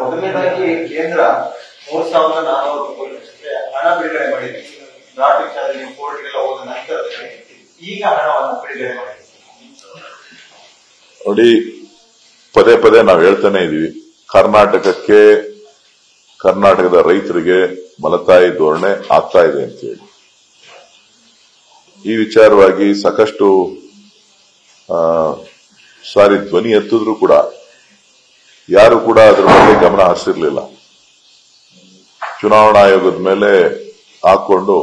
ಮೊದಲನೇದಾಗಿ ಕೇಂದ್ರ ಮೂರ್ ಸಾವಿರದ ನಾನೂರು ಹಣ ಬಿಡುಗಡೆ ಮಾಡಿದೆ ನಾಟ್ ನೀವು ಕೋರ್ಟ್ಗೆಲ್ಲ ಹೋದ ನಂತರದಲ್ಲಿ ಈಗ ಹಣವನ್ನು ಬಿಡುಗಡೆ ಮಾಡಿದೆ ನೋಡಿ, ಪದೇ ಪದೇ ನಾವು ಹೇಳ್ತಾನೆ ಇದೀವಿ ಕರ್ನಾಟಕಕ್ಕೆ, ಕರ್ನಾಟಕದ ರೈತರಿಗೆ ಮಲತಾಯಿ ಧೋರಣೆ ಆಗ್ತಾ ಇದೆ ಅಂತ ಹೇಳಿ. ಈ ವಿಚಾರವಾಗಿ ಸಾಕಷ್ಟು ಸಾರಿ ಧ್ವನಿ ಎತ್ತಿದ್ರು ಕೂಡ ಯಾರು ಕೂಡ ಅದ್ರ ಬಗ್ಗೆ ಗಮನ ಹರಿಸಿರ್ಲಿಲ್ಲ. ಚುನಾವಣಾ ಆಯೋಗದ ಮೇಲೆ ಹಾಕೊಂಡು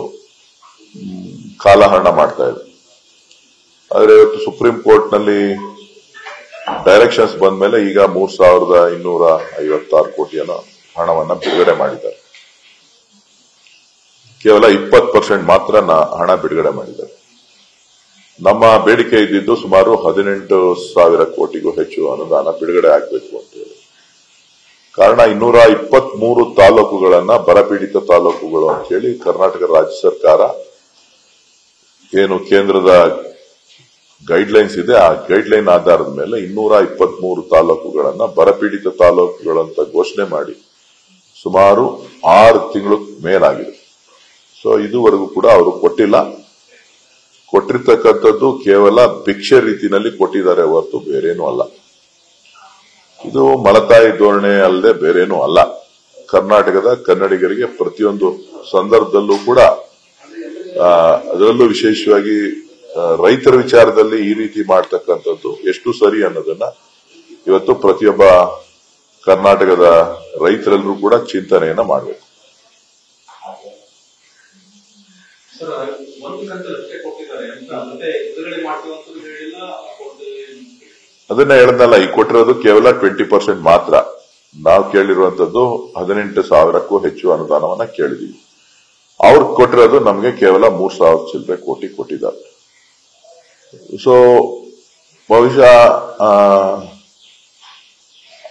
ಕಾಲಹರಣ ಮಾಡ್ತಾ ಇದೆ ಆದ್ರೆ ಇವತ್ತು ಸುಪ್ರೀಂ ಕೋರ್ಟ್ನಲ್ಲಿ ಡೈರೆಕ್ಷನ್ಸ್ ಬಂದ ಮೇಲೆ ಈಗ ಮೂರ್ ಸಾವಿರದ ಇನ್ನೂರ ಐವತ್ತಾರು ಕೋಟಿಯನ್ನು ಹಣವನ್ನ ಬಿಡುಗಡೆ ಮಾಡಿದ್ದಾರೆ. ಕೇವಲ ಇಪ್ಪತ್ತು ಪರ್ಸೆಂಟ್ ಮಾತ್ರ ಹಣ ಬಿಡುಗಡೆ ಮಾಡಿದ್ದಾರೆ. ನಮ್ಮ ಬೇಡಿಕೆ ಇದ್ದಿದ್ದು ಸುಮಾರು ಹದಿನೆಂಟು ಸಾವಿರ ಕೋಟಿಗೂ ಹೆಚ್ಚು ಅನುದಾನ ಬಿಡುಗಡೆ ಆಗಬೇಕು ಅಂತ ಹೇಳಿ. ಕಾರಣ ಇನ್ನೂರ ಇಪ್ಪತ್ಮೂರು ತಾಲೂಕುಗಳನ್ನ ಬರಪೀಡಿತ ತಾಲೂಕುಗಳು ಅಂತ ಹೇಳಿ ಕರ್ನಾಟಕ ರಾಜ್ಯ ಸರ್ಕಾರ ಏನು ಕೇಂದ್ರದ ಗೈಡ್ಲೈನ್ಸ್ ಇದೆ. ಆ ಗೈಡ್ಲೈನ್ ಆಧಾರದ ಮೇಲೆ ಇನ್ನೂರ ಇಪ್ಪತ್ಮೂರು ತಾಲೂಕುಗಳನ್ನ ಬರಪೀಡಿತ ತಾಲೂಕುಗಳಂತ ಘೋಷಣೆ ಮಾಡಿ ಸುಮಾರು ಆರು ತಿಂಗಳು ಮೇಲಾಗಿದೆ ಸೊ ಇದುವರೆಗೂ ಕೂಡ ಅವರು ಕೊಟ್ಟಿಲ್ಲ. ಕೊಟ್ಟಿರ್ತಕ್ಕಂಥದ್ದು ಕೇವಲ ಭಿಕ್ಷೆ ರೀತಿನಲ್ಲಿ ಕೊಟ್ಟಿದ್ದಾರೆ ಹೊರತು ಬೇರೇನೂ ಅಲ್ಲ. ಇದು ಮಲತಾಯಿ ಧೋರಣೆ ಅಲ್ಲದೆ ಬೇರೇನೂ ಅಲ್ಲ. ಕರ್ನಾಟಕದ ಕನ್ನಡಿಗರಿಗೆ ಪ್ರತಿಯೊಂದು ಸಂದರ್ಭದಲ್ಲೂ ಕೂಡ ಅದರಲ್ಲೂ ವಿಶೇಷವಾಗಿ ರೈತರ ವಿಚಾರದಲ್ಲಿ ಈ ರೀತಿ ಮಾಡ್ತಕ್ಕಂಥದ್ದು ಎಷ್ಟು ಸರಿ ಅನ್ನೋದನ್ನ ಇವತ್ತು ಪ್ರತಿಯೊಬ್ಬ ಕರ್ನಾಟಕದ ರೈತರೆಲ್ಲರೂ ಕೂಡ ಚಿಂತನೆಯನ್ನ ಮಾಡಬೇಕು ಸರ್ ಒಂದು ಕಂತಲ್ಲಿ ಅಷ್ಟೇ ಕೊಟ್ಟಿದ್ದಾರೆ ಅಂತ ಮತ್ತೆ ಬಿಡುಗಡೆ ಮಾಡ್ತೀವಿ ಅಂತ ಹೇಳಿಲ್ಲ ಕೊಟ್ಟು ಅದನ್ನ ಹೇಳದ್ನಲ್ಲ ಈ ಕೊಟ್ಟಿರೋದು ಕೇವಲ ಟ್ವೆಂಟಿ ಪರ್ಸೆಂಟ್ ಮಾತ್ರ. ನಾವು ಕೇಳಿರುವಂತದ್ದು ಹದಿನೆಂಟು ಸಾವಿರಕ್ಕೂ ಹೆಚ್ಚು ಅನುದಾನವನ್ನ ಕೇಳಿದೀವಿ. ಅವ್ರು ಕೊಟ್ಟಿರೋದು ನಮಗೆ ಕೇವಲ ಮೂರ್ ಸಾವಿರ ಚಿಲ್ಲರೆ ಕೋಟಿ ಕೊಟ್ಟಿದ್ದಾರೆ. ಸೊ ಬಹುಶಃ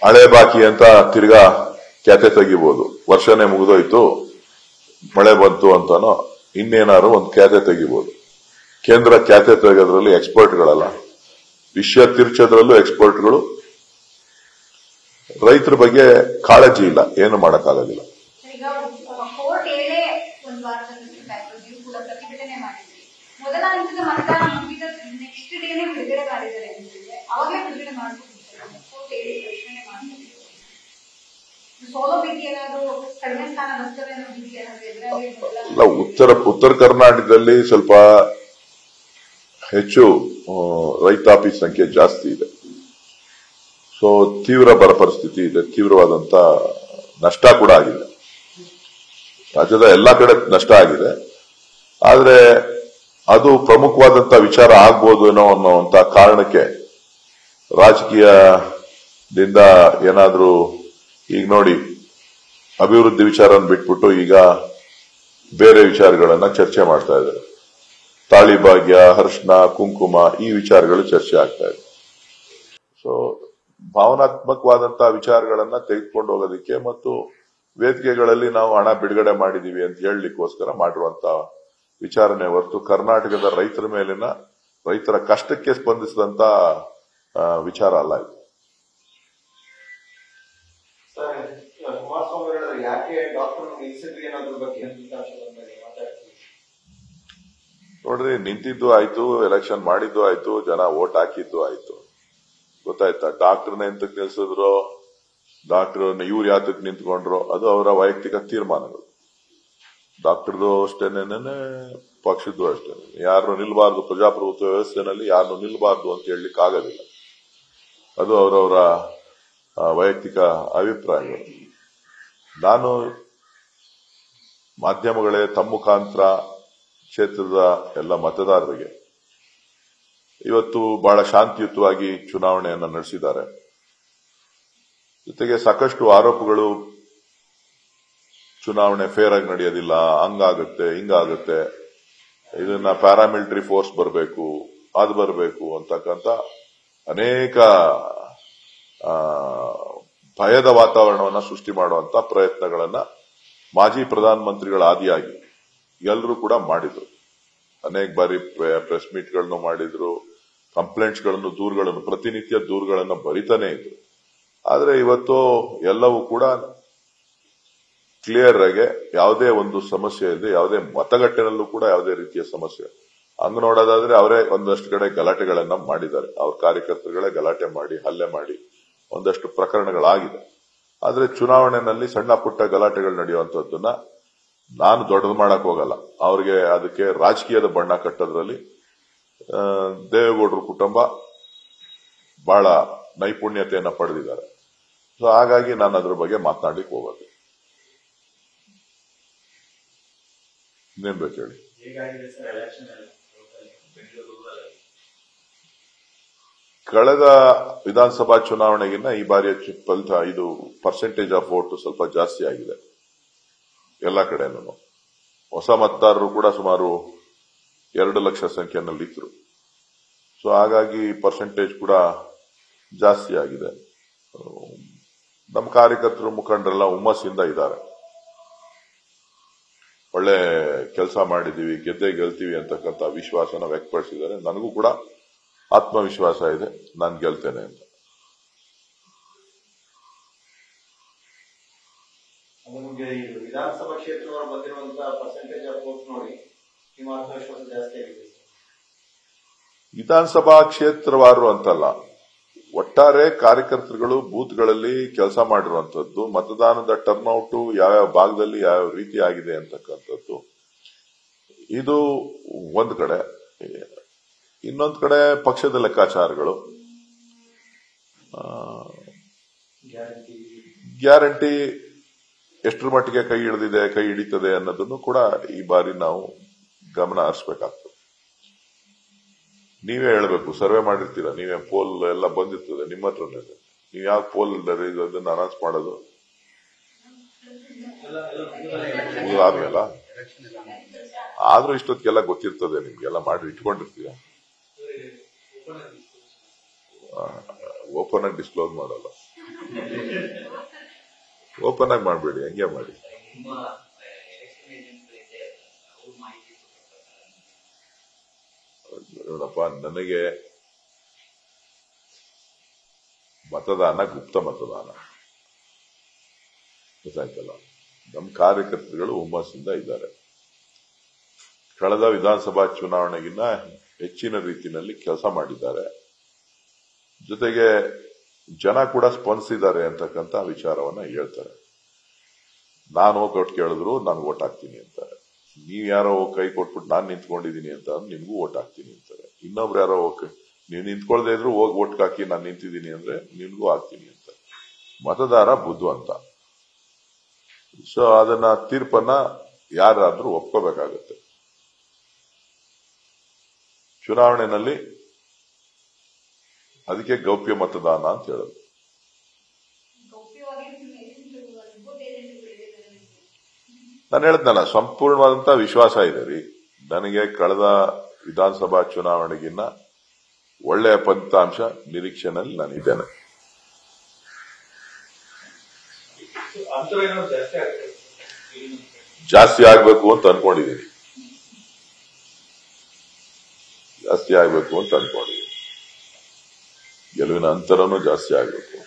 ಹಳೆ ಬಾಕಿ ಅಂತ ತಿರ್ಗಾ ಕ್ಯಾತೆ ತೆಗಿಬಹುದು ವರ್ಷನೇ ಮುಗಿದೋಯ್ತು, ಮಳೆ ಬಂತು ಅಂತಾನೋ, ಇನ್ನೇನಾದ್ರು ಒಂದು ಕ್ಯಾತೆ ತೆಗಿಬಹುದು ಕೇಂದ್ರ ಖ್ಯಾತೆ ತೆಗೆದ್ರಲ್ಲಿ ಎಕ್ಸ್ಪರ್ಟ್ಗಳಲ್ಲ ವಿಷಯ ತಿರ್ಚೋದ್ರಲ್ಲೂ ಎಕ್ಸ್ಪರ್ಟ್ಗಳು. ರೈತರ ಬಗ್ಗೆ ಕಾಳಜಿ ಇಲ್ಲ ಏನು ಮಾಡಕ್ಕಾಗೋದಿಲ್ಲ. ಉತ್ತರ ಉತ್ತರ ಕರ್ನಾಟಕದಲ್ಲಿ ಸ್ವಲ್ಪ ಹೆಚ್ಚು ರೈತಾಪಿ ಸಂಖ್ಯೆ ಜಾಸ್ತಿ ಇದೆ. ಸೊ ತೀವ್ರ ಬರ ಪರಿಸ್ಥಿತಿ ಇದೆ, ತೀವ್ರವಾದಂತ ನಷ್ಟ ಕೂಡ ಆಗಿದೆ. ರಾಜ್ಯದ ಎಲ್ಲಾ ಕಡೆ ನಷ್ಟ ಆಗಿದೆ. ಆದ್ರೆ, ಅದು ಪ್ರಮುಖವಾದಂತ ವಿಚಾರ ಆಗ್ಬೋದು ಏನೋ ಅನ್ನೋಂತ ಕಾರಣಕ್ಕೆ ರಾಜಕೀಯದಿಂದ ಏನಾದ್ರೂ ಈಗ ನೋಡಿ, ಅಭಿವೃದ್ಧಿ ವಿಚಾರನ ಬಿಟ್ಬಿಟ್ಟು ಈಗ ಬೇರೆ ವಿಚಾರಗಳನ್ನ ಚರ್ಚೆ ಮಾಡ್ತಾ ಇದ್ದಾರೆ. ತಾಳಿ ಭಾಗ್ಯ ಹರ್ಷಣ ಕುಂಕುಮ ಈ ವಿಚಾರಗಳು ಚರ್ಚೆ ಆಗ್ತಾ ಇದೆ. ಸೊ ಭಾವನಾತ್ಮಕವಾದಂತಹ ವಿಚಾರಗಳನ್ನ ತೆಗೆದುಕೊಂಡು ಹೋಗೋದಕ್ಕೆ ಮತ್ತು ವೇದಿಕೆಗಳಲ್ಲಿ ನಾವು ಹಣ ಬಿಡುಗಡೆ ಮಾಡಿದೀವಿ ಅಂತ ಹೇಳಲಿಕ್ಕೋಸ್ಕರ ಮಾಡಿರುವಂತಹ ವಿಚಾರಣೆ ಹೊರತು ಕರ್ನಾಟಕದ ರೈತರ ಮೇಲಿನ ರೈತರ ಕಷ್ಟಕ್ಕೆ ಸ್ಪಂದಿಸಿದಂತ ವಿಚಾರ ಅಲ್ಲ ಇದು. ಕುಮಾರಸ್ವಾಮಿ ಯಾಕೆ ಡಾಕ್ಟರ್ ಬಗ್ಗೆ ನೋಡ್ರಿ ನಿಂತಿದ್ದು ಆಯ್ತು ಎಲೆಕ್ಷನ್ ಮಾಡಿದ್ದು ಆಯ್ತು, ಜನ ವೋಟ್ ಹಾಕಿದ್ದು ಆಯ್ತು. ಗೊತ್ತಾಯ್ತಾ? ಡಾಕ್ಟರ್ನ ಎಂತಕ್ ನಿಲ್ಸಿದ್ರು? ಡಾಕ್ಟರ್ ಇವ್ರು ಯಾತಕ್ ನಿಂತ್ಕೊಂಡ್ರು? ಅದು ಅವರ ವೈಯಕ್ತಿಕ ತೀರ್ಮಾನಗಳು. ಡಾಕ್ಟರ್ದು ಅಷ್ಟೇನೇನೆ ಪಕ್ಷದ್ದು ಅಷ್ಟೇನೆ ಯಾರು ನಿಲ್ಬಾರ್ದು, ಪ್ರಜಾಪ್ರಭುತ್ವ ವ್ಯವಸ್ಥೆನಲ್ಲಿ ಯಾರು ನಿಲ್ಬಾರ್ದು ಅಂತ ಹೇಳಲಿಕ್ಕೆ ಆಗೋದಿಲ್ಲ. ಅದು ಅವರವರ ವೈಯಕ್ತಿಕ ಅಭಿಪ್ರಾಯಗಳು. ನಾನು ಮಾಧ್ಯಮಗಳೇ ತಮ್ಮ ಮುಖಾಂತರ ಕ್ಷೇತ್ರದ ಎಲ್ಲ ಮತದಾರರಿಗೆ. ಇವತ್ತು ಬಹಳ ಶಾಂತಿಯುತವಾಗಿ ಚುನಾವಣೆಯನ್ನು ನಡೆಸಿದ್ದಾರೆ. ಜೊತೆಗೆ ಸಾಕಷ್ಟು ಆರೋಪಗಳು ಚುನಾವಣೆ ಫೇರ್ ಆಗಿ ನಡೆಯೋದಿಲ್ಲ, ಹಂಗಾಗುತ್ತೆ, ಹಿಂಗಾಗುತ್ತೆ, ಇದನ್ನ ಪ್ಯಾರಾಮಿಲಿಟರಿ ಫೋರ್ಸ್ ಬರಬೇಕು, ಅದು ಬರಬೇಕು ಅಂತಕ್ಕಂಥ ಅನೇಕ ಭಯದ ವಾತಾವರಣವನ್ನ ಸೃಷ್ಟಿ ಮಾಡುವಂತ ಪ್ರಯತ್ನಗಳನ್ನ ಮಾಜಿ ಪ್ರಧಾನಮಂತ್ರಿಗಳ ಆದಿಯಾಗಿ ಎಲ್ಲರೂ ಕೂಡ ಮಾಡಿದ್ರು. ಅನೇಕ ಬಾರಿ ಪ್ರೆಸ್ ಮೀಟ್ಗಳನ್ನು ಮಾಡಿದ್ರು ಕಂಪ್ಲೇಂಟ್ಸ್ಗಳನ್ನು ದೂರುಗಳನ್ನು, ಪ್ರತಿನಿತ್ಯ ದೂರುಗಳನ್ನು ಬರಿತಾನೆ ಇದ್ರು. ಆದ್ರೆ ಇವತ್ತು ಎಲ್ಲವೂ ಕೂಡ ಕ್ಲಿಯರ್ ಆಗಿ ಯಾವುದೇ ಒಂದು ಸಮಸ್ಯೆ ಇದೆ ಯಾವುದೇ ಮತಗಟ್ಟೆನಲ್ಲೂ ಕೂಡ ಯಾವುದೇ ರೀತಿಯ ಸಮಸ್ಯೆ. ಹಂಗ ನೋಡೋದಾದ್ರೆ ಅವರೇ ಒಂದಷ್ಟು ಕಡೆ ಗಲಾಟೆಗಳನ್ನ ಮಾಡಿದ್ದಾರೆ. ಅವ್ರ ಕಾರ್ಯಕರ್ತರುಗಳೇ ಗಲಾಟೆ ಮಾಡಿ, ಹಲ್ಲೆ ಮಾಡಿ, ಒಂದಷ್ಟು ಪ್ರಕರಣಗಳಾಗಿದೆ. ಆದ್ರೆ ಚುನಾವಣೆಯಲ್ಲಿ ಸಣ್ಣ ಪುಟ್ಟ ಗಲಾಟೆಗಳು ನಡೆಯುವಂತದ್ದನ್ನ ನಾನು ದೊಡ್ಡದು ಮಾಡಕ್ ಹೋಗಲ್ಲ. ಅವ್ರಿಗೆ ಅದಕ್ಕೆ ರಾಜಕೀಯದ ಬಣ್ಣ ಕಟ್ಟೋದ್ರಲ್ಲಿ ದೇವೇಗೌಡರ ಕುಟುಂಬ ಬಹಳ ನೈಪುಣ್ಯತೆಯನ್ನ ಪಡೆದಿದ್ದಾರೆ. ಸೊ ಹಾಗಾಗಿ ನಾನು ಅದ್ರ ಬಗ್ಗೆ ಮಾತನಾಡ್ಲಿಕ್ಕೆ ಹೋಗೋದು. ಇನ್ನೇನ್ ಬೇಕು ಹೇಳಿ? ಕಳೆದ ವಿಧಾನಸಭಾ ಚುನಾವಣೆಗಿನ್ನ ಈ ಬಾರಿಯ ಫಲಿತ ಇದು ಪರ್ಸೆಂಟೇಜ್ ಆಫ್ ವೋಟ್ ಸ್ವಲ್ಪ ಜಾಸ್ತಿ ಆಗಿದೆ. ಎಲ್ಲ ಕಡೆನೂ. ಹೊಸ ಮತದಾರರು ಕೂಡ ಸುಮಾರು ಎರಡು ಲಕ್ಷ ಸಂಖ್ಯೆಯಲ್ಲಿದ್ದರು ಸೊ ಹಾಗಾಗಿ ಪರ್ಸೆಂಟೇಜ್ ಕೂಡ ಜಾಸ್ತಿ ಆಗಿದೆ. ನಮ್ಮ ಕಾರ್ಯಕರ್ತರು ಮುಖಂಡರೆಲ್ಲ ಹುಮ್ಮಸ್ಸಿಂದ ಇದ್ದಾರೆ. ಒಳ್ಳೆ ಕೆಲಸ ಮಾಡಿದೀವಿ, ಗೆದ್ದೆ ಗೆಲ್ತೀವಿ ಅಂತಕ್ಕಂಥ ವಿಶ್ವಾಸನ ವ್ಯಕ್ತಪಡಿಸಿದ್ದಾರೆ. ನನಗೂ ಕೂಡ ಆತ್ಮವಿಶ್ವಾಸ ಇದೆ. ನಾನು ಗೆಲ್ತೇನೆ ಅಂತ. ನಿಮಗೆ ಈ ವಿಧಾನಸಭಾ ಕ್ಷೇತ್ರದವರು ಬಂದಿರುವಂತಹ ಪರ್ಸೆಂಟೇಜ್ ಆಫ್ ವೋಟ್ ನೋಡಿ ನಿಮ್ಮ ಆತ್ಮವಿಶ್ವಾಸ ಜಾಸ್ತಿ ಆಗಿದೆ. ವಿಧಾನಸಭಾ ಕ್ಷೇತ್ರವಾರು ಅಂತಲ್ಲ ಒಟ್ಟಾರೆ ಕಾರ್ಯಕರ್ತರುಗಳು ಬೂತ್ಗಳಲ್ಲಿ ಕೆಲಸ ಮಾಡಿರುವಂತದ್ದು ಮತದಾನದ ಟರ್ನ್ಔಟ್ ಯಾವ್ಯಾವ ಭಾಗದಲ್ಲಿ ಯಾವ ರೀತಿ ಆಗಿದೆ ಅಂತಕ್ಕಂಥದ್ದು. ಇದು ಒಂದು ಕಡೆ. ಇನ್ನೊಂದು ಕಡೆ ಪಕ್ಷದ ಲೆಕ್ಕಾಚಾರಗಳು. ಗ್ಯಾರಂಟಿ ಎಷ್ಟರ ಮಟ್ಟಿಗೆ ಕೈ ಹಿಡಿದಿದೆ, ಕೈ ಹಿಡಿತದೆ ಅನ್ನೋದನ್ನು ಕೂಡ ಈ ಬಾರಿ ನಾವು ಗಮನ ಹರಿಸಬೇಕಾಗ್ತದೆ. ನೀವೇ ಹೇಳಬೇಕು, ಸರ್ವೆ ಮಾಡಿರ್ತೀರಾ? ನೀವೇ ಪೋಲ್ ಎಲ್ಲ ಬಂದಿರ್ತದೆ, ನಿಮ್ಮ ಹತ್ರ. ನೀವು ಯಾವ ಪೋಲ್ ಅದನ್ನ ಅನೌನ್ಸ್ ಮಾಡೋದು? ಆದ್ಮೇಲ? ಆದ್ರೂ ಇಷ್ಟೊತ್ತಿಗೆಲ್ಲ ಗೊತ್ತಿರ್ತದೆ ನಿಮ್ಗೆಲ್ಲ ಮಾಡಿ ಇಟ್ಕೊಂಡಿರ್ತೀರ? ಓಪನ್ ಆಗಿ ಡಿಸ್ಕ್ಲೋಸ್ ಮಾಡಲ್ಲ. ಓಪನ್ ಆಗಿ ಮಾಡಬೇಡಿ, ಹಂಗೆ ಮಾಡಿ. ನೋಡಪ್ಪ, ನನಗೆ ಮತದಾನ, ಗುಪ್ತ ಮತದಾನ. ಗೊತ್ತಾಯ್ತಲ್ಲ? ನಮ್ಮ ಕಾರ್ಯಕರ್ತರುಗಳು ಹುಮ್ಮಸ್ಸಿಂದ ಇದ್ದಾರೆ. ಕಳೆದ ವಿಧಾನಸಭಾ ಚುನಾವಣೆಗಿನ್ನ ಹೆಚ್ಚಿನ ರೀತಿಯಲ್ಲಿ ಕೆಲಸ ಮಾಡಿದ್ದಾರೆ. ಜೊತೆಗೆ ಜನ ಕೂಡ ಸ್ಪಂದಿಸಿದ್ದಾರೆ ಅಂತಕ್ಕಂಥ ವಿಚಾರವನ್ನ ಹೇಳ್ತಾರೆ. ನಾನು ಒಟ್ಟು ಕೇಳಿದ್ರು ನಾನು ಓಟ್ ಹಾಕ್ತೀನಿ ಅಂತಾರೆ. ನೀವ್ ಯಾರೋ ಕೈ ಕೊಟ್ಬಿಟ್ಟು ನಾನು ನಿಂತ್ಕೊಂಡಿದ್ದೀನಿ ಅಂತ ನಿಮ್ಗೂ ಓಟ್ ಹಾಕ್ತೀನಿ ಅಂತಾರೆ. ಇನ್ನೊಬ್ರು ಯಾರೋ ನೀವು ನಿಂತ್ಕೊಳ್ದೆ ಇದ್ರು ಹೋಗಿ ಓಟ್ ಹಾಕಿ ನಾನು ನಿಂತಿದ್ದೀನಿ ಅಂದ್ರೆ ನಿನ್ಗೂ ಹಾಕ್ತೀನಿ ಅಂತ ಮತದಾರ ಬುದ್ಧಿವಂತ ಸೊ ಅದನ್ನ ತೀರ್ಪನ್ನ ಯಾರಾದ್ರೂ ಒಪ್ಕೋಬೇಕಾಗತ್ತೆ. ಚುನಾವಣೆಯಲ್ಲಿ ಅದಕ್ಕೆ ಗೌಪ್ಯ ಮತದಾನ ಅಂತ ಹೇಳೋದು. ನಾನು ಹೇಳಿದ್ನಲ್ಲ ಸಂಪೂರ್ಣವಾದಂತಹ ವಿಶ್ವಾಸ ಇದೆ ರೀ. ನನಗೆ ಕಳೆದ ವಿಧಾನಸಭಾ ಚುನಾವಣೆಗಿನ್ನ ಒಳ್ಳೆಯ ಫಲಿತಾಂಶ ನಿರೀಕ್ಷೆನಲ್ಲಿ ನಾನಿದ್ದೇನೆ ಜಾಸ್ತಿ ಆಗ್ಬೇಕು ಅಂತ ಅನ್ಕೊಂಡಿದ್ದೀನಿ. ಜಾಸ್ತಿ ಆಗ್ಬೇಕು ಅಂತ ಅನ್ಕೊಂಡಿದ್ದೀನಿ. ಗೆಲುವಿನ ಅಂತರನೂ ಜಾಸ್ತಿ ಆಗಬೇಕು.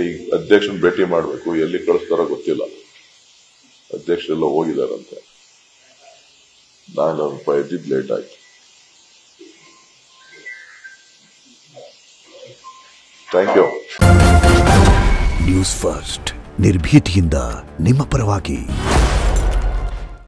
ಈಗ ಅಧ್ಯಕ್ಷನ ಭೇಟಿ ಮಾಡಬೇಕು. ಎಲ್ಲಿ ಕಳಿಸ್ತಾರೋ ಗೊತ್ತಿಲ್ಲ. ಅಧ್ಯಕ್ಷರೆಲ್ಲ ಹೋಗಿದಾರಂತೆ. ನಾನು ಎದ್ದಿದ್ದು ಲೇಟ್ ಆಯ್ತು. ಥ್ಯಾಂಕ್ ಯು ನ್ಯೂಸ್ ಫಸ್ಟ್ ನಿರ್ಭೀತಿಯಿಂದ ನಿಮ್ಮ ಪರವಾಗಿ.